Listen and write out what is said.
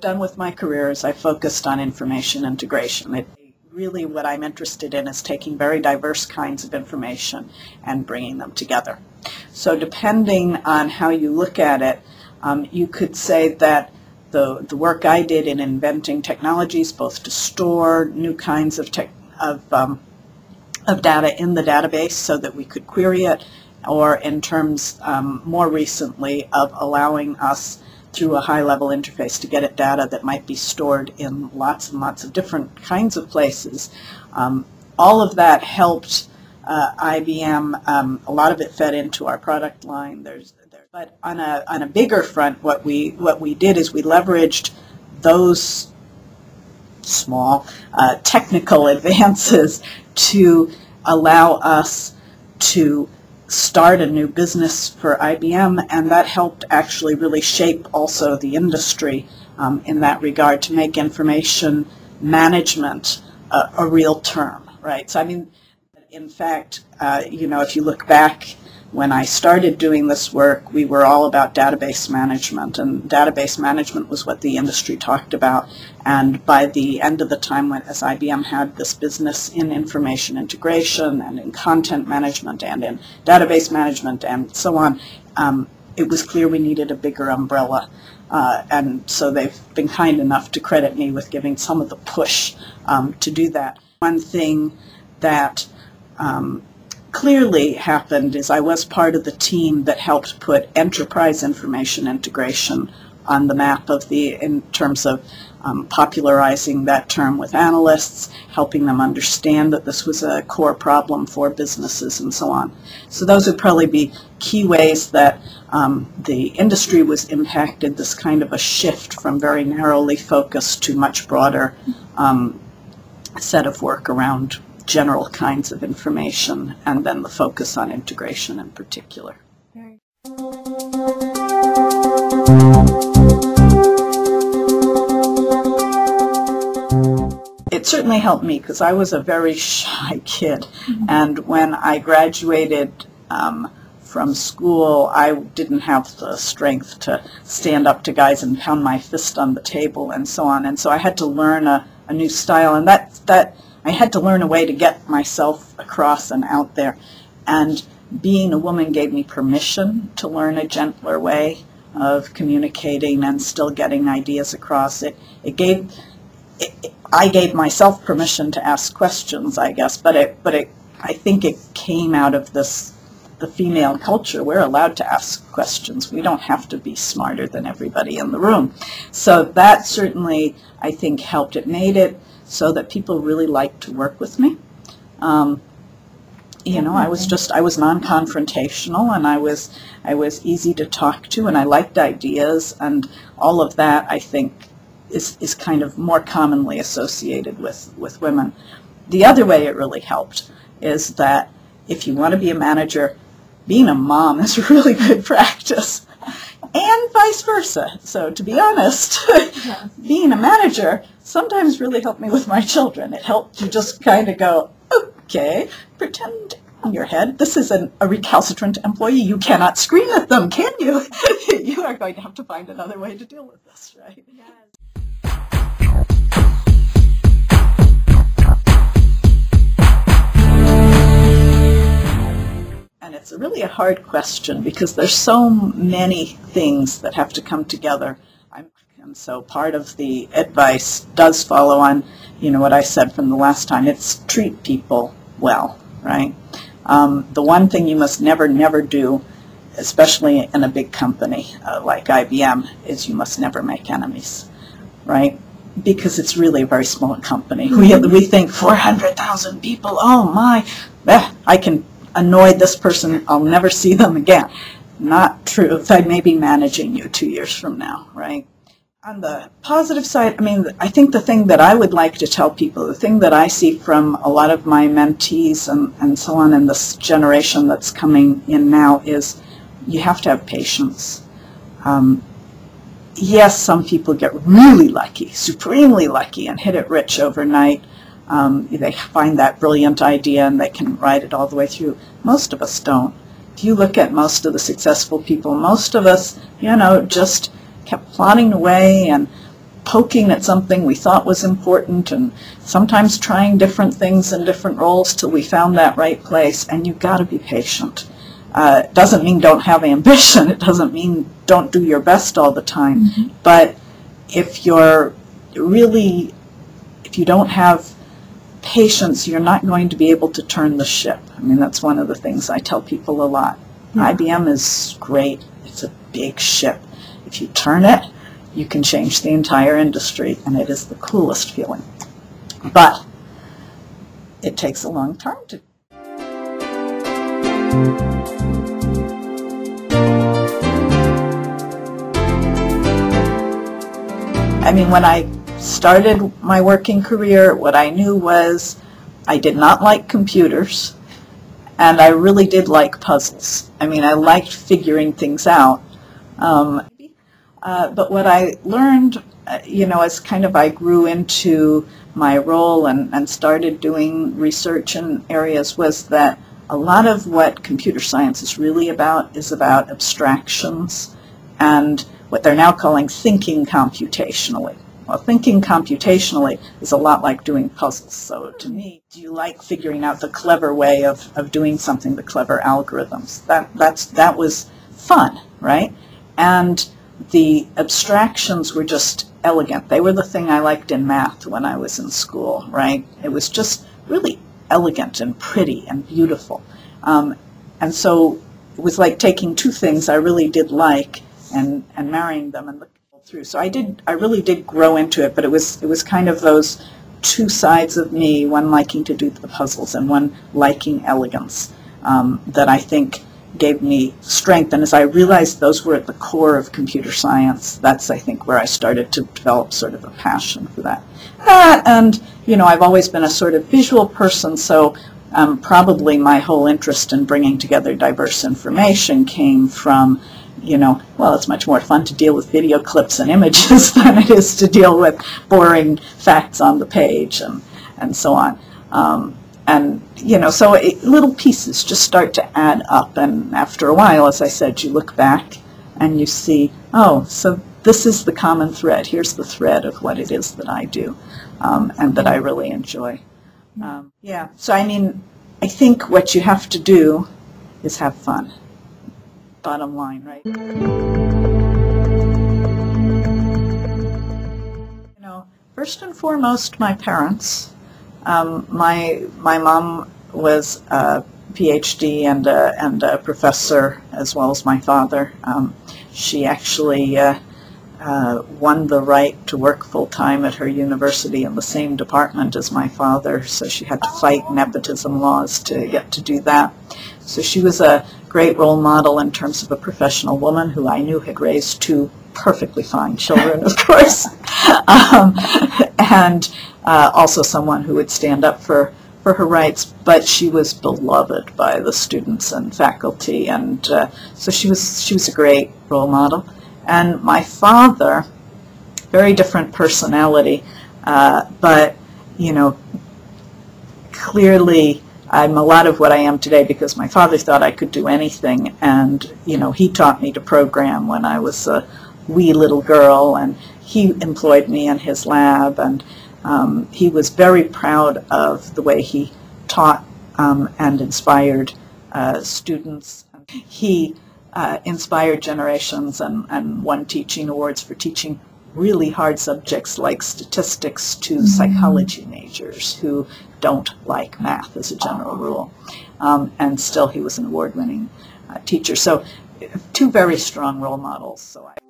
done with my career is I focused on information integration. It, really what I'm interested in is taking very diverse kinds of information and bringing them together. So depending on how you look at it, um, you could say that the, the work I did in inventing technologies both to store new kinds of, tech, of, um, of data in the database so that we could query it, or in terms um, more recently of allowing us through a high-level interface to get at data that might be stored in lots and lots of different kinds of places. Um, all of that helped uh, IBM. Um, a lot of it fed into our product line. There's, there, but on a on a bigger front, what we what we did is we leveraged those small uh, technical advances to allow us to start a new business for IBM, and that helped actually really shape also the industry um, in that regard to make information management a, a, real term, right? So I mean, in fact, uh, you know, if you look back when I started doing this work, we were all about database management, and database management was what the industry talked about. And by the end of the time, when as IBM had this business in information integration and in content management and in database management and so on, um, it was clear we needed a bigger umbrella. Uh, and so they've been kind enough to credit me with giving some of the push um, to do that. One thing that um, clearly happened is I was part of the team that helped put enterprise information integration on the map of the in terms of um, popularizing that term with analysts, helping them understand that this was a core problem for businesses and so on. So those would probably be key ways that um, the industry was impacted, this kind of a shift from very narrowly focused to much broader um, set of work around general kinds of information and then the focus on integration in particular. It certainly helped me because I was a very shy kid. Mm-hmm. And when I graduated um, from school, I didn't have the strength to stand up to guys and pound my fist on the table and so on. And so I had to learn a, a new style. And that, that I had to learn a way to get myself across and out there. And being a woman gave me permission to learn a gentler way of communicating and still getting ideas across. It, it gave, it, it, I gave myself permission to ask questions, I guess, but it, but it, I think it came out of this, the female culture. We're allowed to ask questions. We don't have to be smarter than everybody in the room. So that certainly, I think, helped. It made it so that people really liked to work with me. Um, you know, I was just I was non-confrontational and I was I was easy to talk to and I liked ideas and all of that I think is is kind of more commonly associated with with women. The other way it really helped is that if you want to be a manager, being a mom is really good practice. And vice versa. So to be honest, being a manager sometimes really helped me with my children. It helped to just kind of go, okay, pretend in your head, this is an, a recalcitrant employee. You cannot scream at them, can you? you are going to have to find another way to deal with this, right? Yes. Really a hard question because there's so many things that have to come together and so part of the advice does follow on, you know, what I said from the last time. It's treat people well, right? Um, the one thing you must never, never do, especially in a big company uh, like IBM, is you must never make enemies, right? Because it's really a very small company. We, we think 400,000 people, oh my, eh, I can annoy this person, I'll never see them again. Not true. I may be managing you two years from now, right? On the positive side, I mean, I think the thing that I would like to tell people, the thing that I see from a lot of my mentees and, and so on in this generation that's coming in now is you have to have patience. Um, yes, some people get really lucky, supremely lucky, and hit it rich overnight. Um, they find that brilliant idea and they can ride it all the way through. Most of us don't. If you look at most of the successful people, most of us, you know, just kept plodding away and poking at something we thought was important and sometimes trying different things in different roles till we found that right place. And you've got to be patient. Uh, it doesn't mean don't have ambition. It doesn't mean don't do your best all the time. Mm-hmm. But if you're really, if you don't have patience, you're not going to be able to turn the ship. I mean, that's one of the things I tell people a lot. Yeah. IBM is great. It's a big ship. If you turn it, you can change the entire industry, and it is the coolest feeling. But it takes a long time to. I mean, when I started my working career, what I knew was I did not like computers, and I really did like puzzles. I mean, I liked figuring things out. Um, uh, but what I learned, uh, you know, as kind of I grew into my role and, and started doing research in areas was that a lot of what computer science is really about is about abstractions and what they're now calling thinking computationally. Well, thinking computationally is a lot like doing puzzles. So to me, do you like figuring out the clever way of, of doing something, the clever algorithms? That, that's, that was fun, right? And the abstractions were just elegant. They were the thing I liked in math when I was in school, right? It was just really elegant and pretty and beautiful. Um, and so it was like taking two things I really did like and, and marrying them and looking through. So I did, I really did grow into it, but it was, it was kind of those two sides of me, one liking to do the puzzles and one liking elegance, um, that I think gave me strength. And as I realized those were at the core of computer science, that's, I think, where I started to develop sort of a passion for that. That, and, you know, I've always been a sort of visual person, so um, probably my whole interest in bringing together diverse information came from, you know, well, it's much more fun to deal with video clips and images than it is to deal with boring facts on the page and, and so on. Um, and, you know, so it, little pieces just start to add up. And after a while, as I said, you look back and you see, oh, so this is the common thread. Here's the thread of what it is that I do um, and that I really enjoy. Um, yeah, so I mean, I think what you have to do is have fun. Bottom line, right? You know, first and foremost, my parents. Um, my my mom was a PhD and a, and a professor as well as my father. Um, she actually uh, uh, won the right to work full time at her university in the same department as my father, so she had to fight nepotism laws to get to do that. So she was a great role model in terms of a professional woman who I knew had raised two perfectly fine children, of course, um, and uh, also someone who would stand up for for her rights, but she was beloved by the students and faculty, and uh, so she was she was a great role model. And my father, very different personality, uh, but you know, clearly I'm a lot of what I am today because my father thought I could do anything, and you know, he taught me to program when I was a wee little girl, and he employed me in his lab, and um, he was very proud of the way he taught um, and inspired uh, students. He uh, inspired generations and, and won teaching awards for teaching really hard subjects like statistics to mm-hmm. psychology majors who don't like math as a general rule. Um, and still he was an award-winning uh, teacher. So two very strong role models. So I